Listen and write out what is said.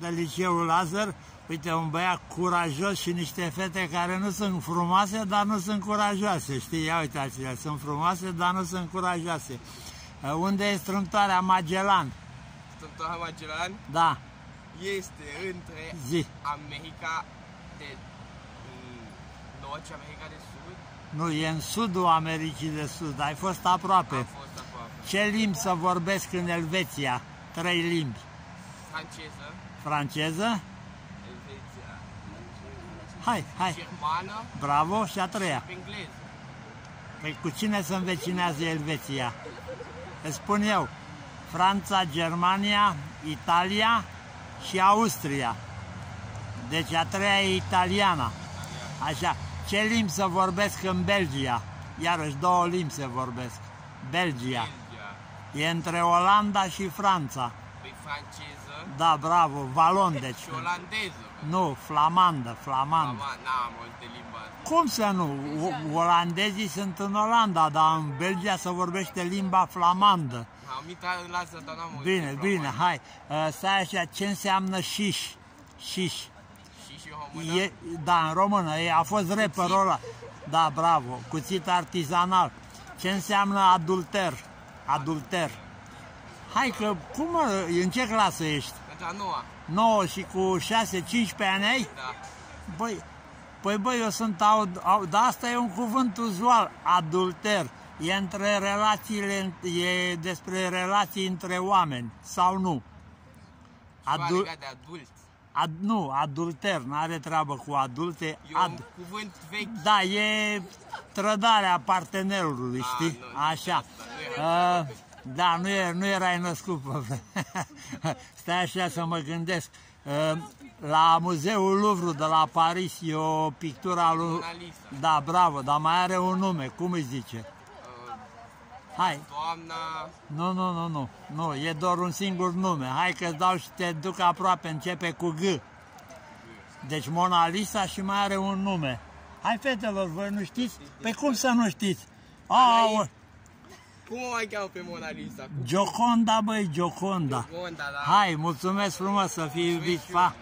de liceul Lazar, uite, un băiat curajos și niște fete care nu sunt frumoase, dar nu sunt curajoase, știi? Ia uitați-le, sunt frumoase, dar nu sunt curajoase. Uh, Unde e strâmtoarea Magellan? Strâmtoarea Magellan Da, este între zi. America de mm, Nord și America de Sud. Nu, e în sudul Americii de Sud, ai fost aproape. Am fost aproape. Ce limbi să vorbesc în Elveția? Trei limbi. Franceză, Franceză? Elveția, Hai, hai, germană bravo, și a treia. și engleză. Păi cu cine se învecinează Elveția? Îți spun eu, Franța, Germania, Italia și Austria. Deci a treia e italiana. Așa, ce limbi să vorbesc în Belgia? Iarăși două limbi se vorbesc. Belgia. Belgia. E între Olanda și Franța. Păi franceză Da, bravo, valon deci. și olandeză. Nu, flamandă, flamandă. Mama, n-am multe limba. Cum să nu? O- Olandezii sunt în Olanda, dar în Belgia se vorbește limba flamandă. Am intrat în lasă, dar n-am multe Bine, limba bine, română. hai. Uh, Stai așa, ce înseamnă șiș? Șiș. Șiș și română. E, da, în română, e, a fost rapperul ăla. Da, bravo, cuțit artizanal. Ce înseamnă adulter? Adulter. Hai că, cum mă, în ce clasă ești? Pentru a noua. 9 și cu 6, 15 ani ai? Da. Băi, păi băi, eu sunt aud, aud, dar asta e un cuvânt uzual, adulter. E între relațiile, e despre relații între oameni, sau nu? Ceva Adul, legat de adulți. ad, nu, adulter, nu are treabă cu adulte. E un Ad, cuvânt vechi. da, e trădarea partenerului, Ah, știi? nu, Așa. nu era Uh, da, nu, e, nu erai născut pe vreme. Stai așa să mă gândesc. Uh, La Muzeul Louvre de la Paris e o pictură a lui... Mona Lisa. Da, bravo, dar mai are un nume, cum îi zice? Uh, Hai, Doamna... nu, nu, nu, nu, nu, e doar un singur nume. Hai că dau și te duc aproape, începe cu G. Deci Mona Lisa și mai are un nume. Hai fetelor, voi nu știți? Pe cum să nu știți? Aoleu, Cum o mai cheamă pe Mona Lisa? Cu Gioconda, băi, Gioconda. Gonda, da. Hai, mulțumesc frumos să fii iubit, pa!